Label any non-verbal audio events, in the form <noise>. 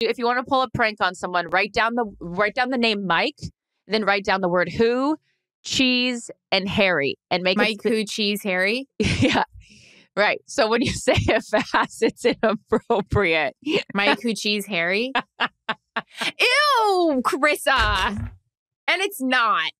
If you want to pull a prank on someone, write down the write down the name Mike, then write down the word who, cheese, and Harry, and make Mike it. Who Cheese Harry. <laughs> yeah, right. So when you <laughs> say it fast, it's inappropriate. Mike Who Cheese Harry. <laughs> Ew, Charissa. And it's not.